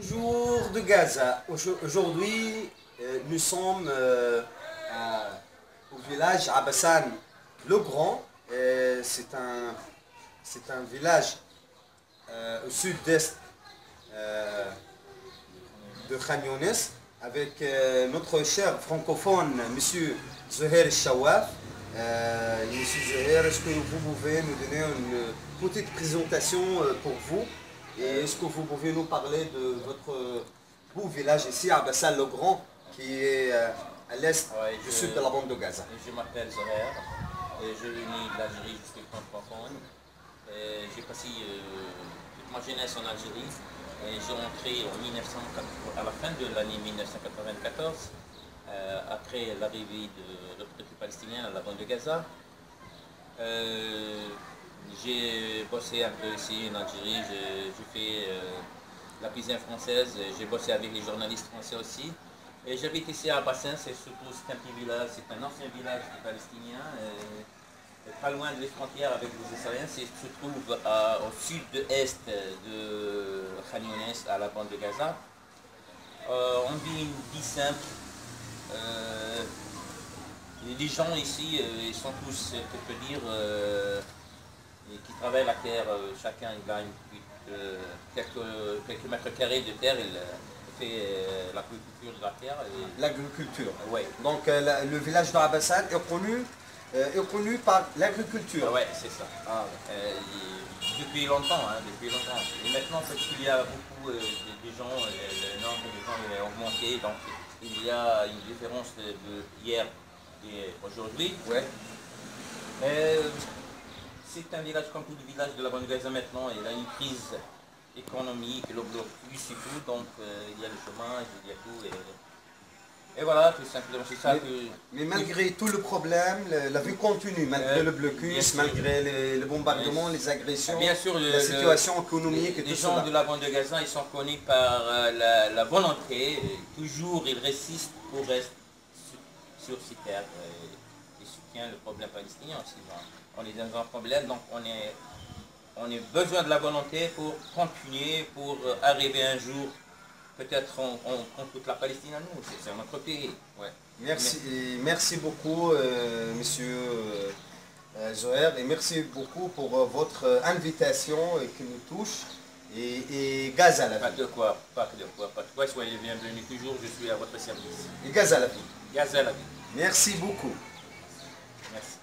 Bonjour de Gaza. Aujourd'hui, euh, nous sommes euh, au village Abassan le Grand. Euh, C'est un, un village au sud-est de Khan avec notre cher francophone, Monsieur Zoher Shawaf. Euh, Monsieur Zoher, est-ce que vous pouvez nous donner une petite présentation pour vous? Et est-ce que vous pouvez nous parler de votre beau village ici, à Bassal le Grand, qui est euh, à l'est Ouais, du sud de la bande de Gaza? Je m'appelle Zoher, et je venais de l'Algérie, suis francophone. J'ai passé euh, toute ma jeunesse en Algérie et j'ai rentré en 1980 à la fin de l'année 1994, euh, après l'arrivée de l'autorité palestinienne à la bande de Gaza. Euh, j'ai bossé un peu ici en Algérie, j'ai fait euh, la cuisine française, j'ai bossé avec les journalistes français aussi. Et j'habite ici à Bassin, c'est surtout un petit village, c'est un ancien village des Palestiniens, euh, pas loin des frontières avec les Israéliens, c'est se trouve au sud-est de Khan à la bande de Gaza. Euh, on vit une vie simple. Les gens ici, ils sont tous, je peux dire, et qui travaillent la terre, euh, chacun il a une petite, quelques, quelques mètres carrés de terre, il euh, fait euh, la culture de la terre. Et, L'agriculture. ouais, Donc la- le village de Abassan est connu, est connu par l'agriculture. ouais, c'est ça. Ah, ouais. Et depuis longtemps, hein, depuis longtemps. Et maintenant, parce qu'il y a beaucoup de, de gens, le nombre de gens est augmenté, donc il y a une différence de, de hier et aujourd'hui. Ouais. C'est un village comme tous les villages de la bande de Gaza maintenant, il a une crise économique, le blocus et tout, donc euh, il y a le chômage, il y a tout. Et, et voilà, tout simplement, c'est ça Mais- que... Mais malgré tout le problème, le- la vie continue, malgré Euh, le blocus, malgré les, les bombardements, les agressions, Bien sûr, le- la le- situation économique et Les tout gens cela. de la bande de Gaza, ils sont connus par euh, la, la volonté. Toujours, ils résistent pour rester sur, sur ces terres. Ils soutiennent le problème palestinien aussi. On est dans un problème, donc on est, on a besoin de la volonté pour continuer, pour euh, arriver un jour, peut-être on, on, toute la Palestine à nous. C'est notre pays. Ouais. Merci, merci beaucoup, euh, monsieur euh, euh, et merci beaucoup pour euh, votre invitation qui nous touche. Et, et gaz à la Pas de quoi, pas de quoi, pas de quoi. Soyez bienvenus toujours, je suis à votre service. Et gaz à la vie. Gaz à la vie. Merci beaucoup. Yes.